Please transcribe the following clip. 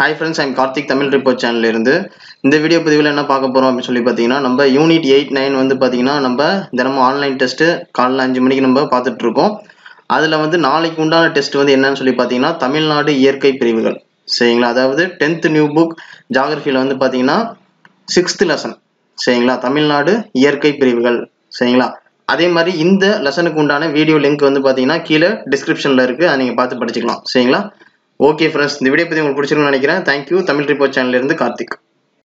Hi friends I'm Karthik Tamil report சேனல்ல இருந்து இந்த வீடியோ பதிவில் என்ன பார்க்க போகிறோம் அப்படின்னு சொல்லி பார்த்தீங்கன்னா நம்ம யூனிட் எயிட் நைன் வந்து பார்த்தீங்கன்னா நம்ம தினமும் ஆன்லைன் டெஸ்ட்டு காலையில் அஞ்சு மணிக்கு நம்ம பார்த்துட்ருக்கோம் அதில் வந்து நாளைக்கு உண்டான டெஸ்ட் வந்து என்னன்னு சொல்லி பார்த்தீங்கன்னா தமிழ்நாடு இயற்கை பிரிவுகள். சரிங்களா? அதாவது டென்த் நியூ புக் ஜாகிரஃபியில் வந்து பார்த்தீங்கன்னா சிக்ஸ்த் லெசன் சரிங்களா? தமிழ்நாடு இயற்கை பிரிவுகள். சரிங்களா? அதே மாதிரி இந்த லெசனுக்கு உண்டான வீடியோ லிங்க் வந்து பார்த்தீங்கன்னா கீழே டிஸ்கிரிப்ஷனில் இருக்குது அதை நீங்கள் பார்த்து படிச்சுக்கலாம். சரிங்களா? ஓகே ஃப்ரெண்ட்ஸ் இந்த வீடியோ பற்றி உங்களுக்கு பிடிச்சிருக்கும்னு நினைக்கிறேன். தேங்க்யூ தமிழ் ரிப்போர்ட் சேனல்லேருந்து கார்த்திக்.